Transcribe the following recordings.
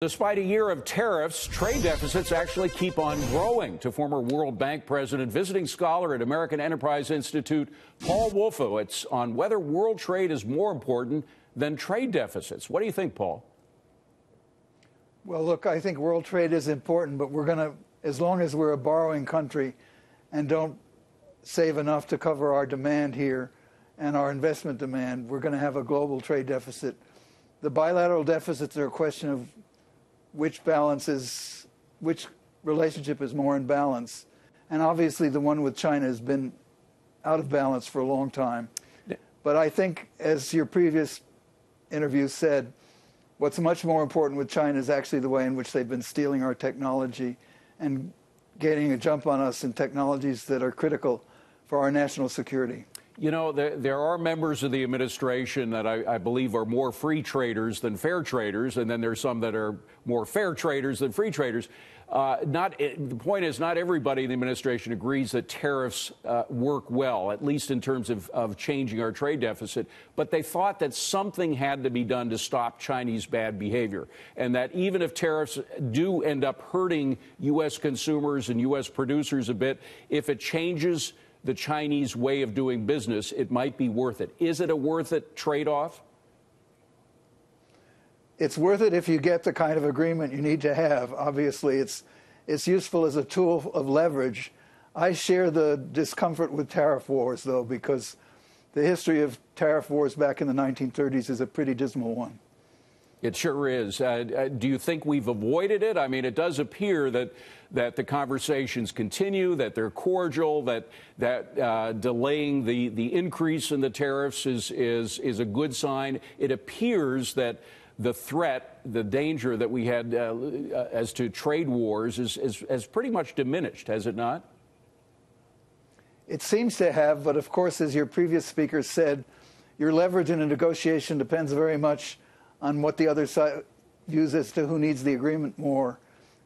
Despite a year of tariffs, trade deficits actually keep on growing. To former World Bank president, visiting scholar at American Enterprise Institute, Paul Wolfowitz, on whether world trade is more important than trade deficits. What do you think, Paul? Well, look, I think world trade is important, but we're going to, as long as we're a borrowing country and don't save enough to cover our demand here and our investment demand, we're going to have a global trade deficit. The bilateral deficits are a question of which balance is, which relationship is more in balance. And obviously, the one with China has been out of balance for a long time. But I think, as your previous interview said, what's much more important with China is actually the way in which they've been stealing our technology and getting a jump on us in technologies that are critical for our national security. You know, there, there are members of the administration that I, I, believe are more free traders than fair traders, and then there's some that are more fair traders than free traders. Uh, not the point is, not everybody in the administration agrees that tariffs uh, work well, at least in terms of, of changing our trade deficit. But they thought that something had to be done to stop Chinese bad behavior, and that even if tariffs do end up hurting U.S. consumers and U.S. producers a bit, if it changes the Chinese way of doing business, it might be worth it. Is it a worth it trade off? It's worth it if you get the kind of agreement you need to have. Obviously, it's, it's useful as a tool of leverage. I share the discomfort with tariff wars, though, because the history of tariff wars back in the 1930s is a pretty dismal one. It sure is. Uh, uh, do you think we've avoided it? I mean, it does appear that that the conversations continue, that they're cordial, that that uh, delaying the the increase in the tariffs is is is a good sign. It appears that the threat, the danger that we had uh, uh as to trade wars is, is has pretty much diminished, has it not? It seems to have, but of course, as your previous speaker said, your leverage in a negotiation depends very much on what the other side views as to who needs the agreement more.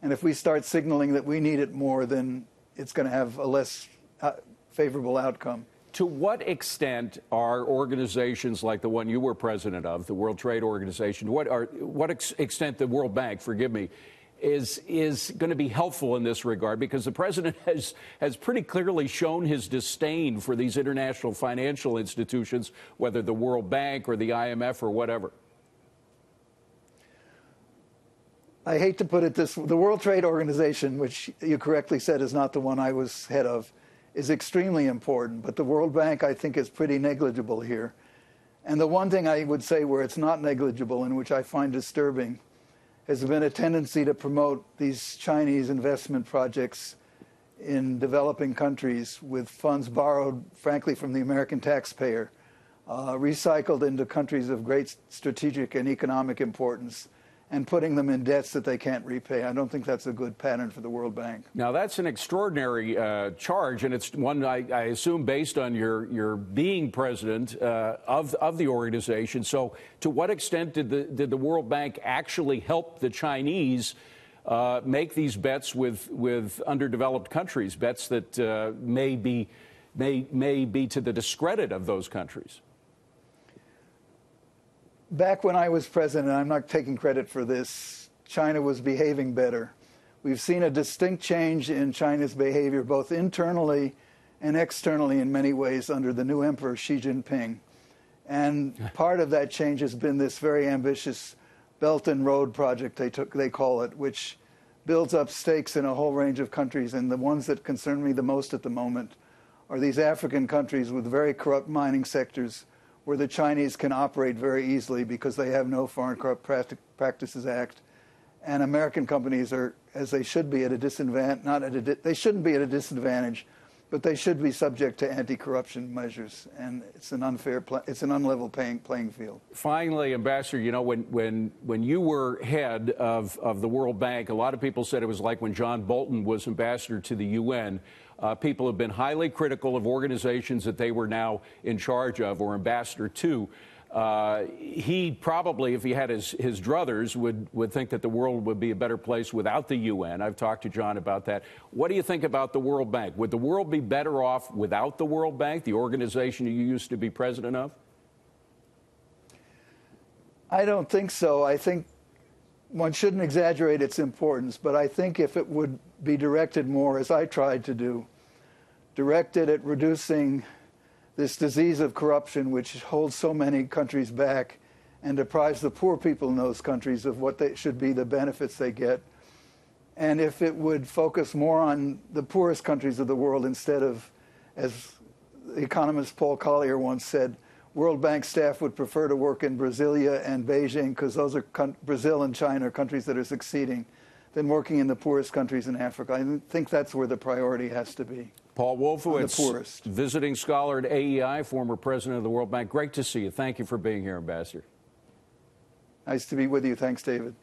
And if we start signaling that we need it more, then it's going to have a less uh, favorable outcome. To what extent are organizations like the one you were president of, the World Trade Organization, what are what ex extent the World Bank, forgive me, is is going to be helpful in this regard because the president has has pretty clearly shown his disdain for these international financial institutions, whether the World Bank or the IMF or whatever. I hate to put it this way, the World Trade Organization, which you correctly said is not the one I was head of, is extremely important, but the World Bank, I think, is pretty negligible here. And the one thing I would say where it's not negligible and which I find disturbing has been a tendency to promote these Chinese investment projects in developing countries with funds borrowed, frankly, from the American taxpayer, uh, recycled into countries of great strategic and economic importance and putting them in debts that they can't repay. I don't think that's a good pattern for the World Bank. Now, that's an extraordinary uh, charge, and it's one I, I, assume based on your, your being president uh, of, of the organization. So, to what extent did the, did the World Bank actually help the Chinese? Uh, make these bets with, with underdeveloped countries, bets that uh, may, be, may, may be to the discredit of those countries back when I was president, I'm not taking credit for this, China was behaving better. We've seen a distinct change in China's behavior, both internally and externally in many ways, under the new emperor Xi Jinping. And part of that change has been this very ambitious Belt and Road project, they, took, they call it, which builds up stakes in a whole range of countries. And the ones that concern me the most at the moment are these African countries with very corrupt mining sectors where the Chinese can operate very easily because they have no Foreign Corrupt Practices Act. And American companies are, as they should be, at a disadvantage. Not at a they shouldn't be at a disadvantage, but they should be subject to anti-corruption measures. And it's an unfair, it's an unlevel playing, playing field. Finally, Ambassador, you know, when when when you were head of of the World Bank, a lot of people said it was like when John Bolton was ambassador to the UN. Uh, people have been highly critical of organizations that they were now in charge of or ambassador to. Uh, he probably, if he had his, his druthers, would, would think that the world would be a better place without the UN. I've talked to John about that. What do you think about the World Bank? Would the world be better off without the World Bank, the organization you used to be president of? I don't think so. I think one shouldn't exaggerate its importance, but I think if it would be directed more, as I tried to do, directed at reducing this disease of corruption which holds so many countries back and deprives the poor people in those countries of what they should be the benefits they get. And if it would focus more on the poorest countries of the world instead of, as economist Paul Collier once said, World Bank staff would prefer to work in Brasilia and Beijing because those are Brazil and China are countries that are succeeding than working in the poorest countries in Africa. I think that's where the priority has to be. Paul Wolfowitz, visiting scholar at AEI, former president of the World Bank. Great to see you. Thank you for being here, Ambassador. Nice to be with you. Thanks, David.